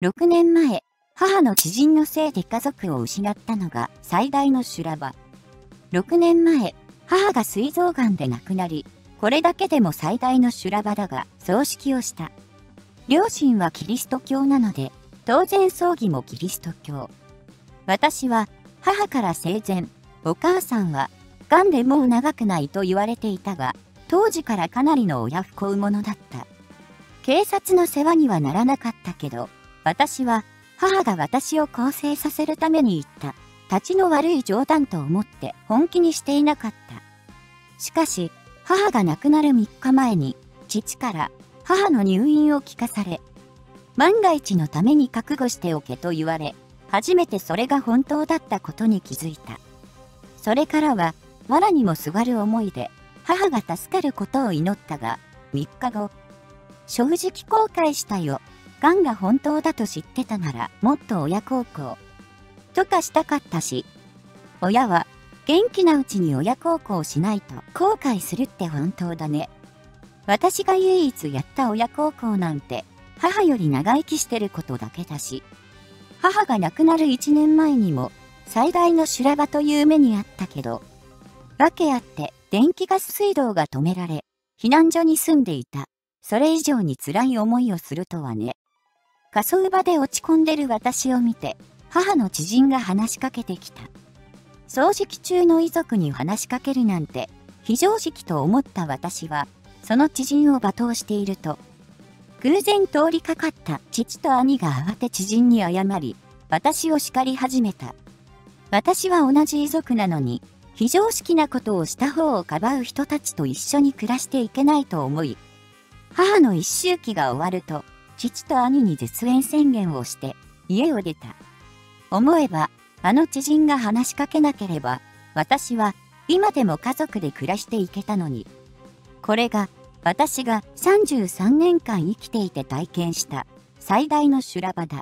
6年前、母の知人のせいで家族を失ったのが最大の修羅場。6年前、母が膵臓癌で亡くなり、これだけでも最大の修羅場だが、葬式をした。両親はキリスト教なので、当然葬儀もキリスト教。私は、母から生前、お母さんは、癌でもう長くないと言われていたが、当時からかなりの親不孝者だった。警察の世話にはならなかったけど、私は、母が私を更生させるために言った、立ちの悪い冗談と思って本気にしていなかった。しかし、母が亡くなる3日前に、父から母の入院を聞かされ、万が一のために覚悟しておけと言われ、初めてそれが本当だったことに気づいた。それからは、藁にもすがる思いで、母が助かることを祈ったが、3日後、正直後悔したよ。癌が本当だと知ってたなら、もっと親孝行。とかしたかったし、親は元気なうちに親孝行しないと後悔するって本当だね。私が唯一やった親孝行なんて母より長生きしてることだけだし、母が亡くなる1年前にも最大の修羅場という目にあったけど、訳あって電気ガス水道が止められ、避難所に住んでいた。それ以上に辛い思いをするとはね。火葬場で落ち込んでる私を見て、母の知人が話しかけてきた。掃除機中の遺族に話しかけるなんて非常識と思った私はその知人を罵倒していると偶然通りかかった父と兄が慌て知人に謝り私を叱り始めた私は同じ遺族なのに非常識なことをした方をかばう人たちと一緒に暮らしていけないと思い母の一周期が終わると父と兄に絶縁宣言をして家を出た思えばあの知人が話しかけなければ、私は今でも家族で暮らしていけたのに。これが私が33年間生きていて体験した最大の修羅場だ。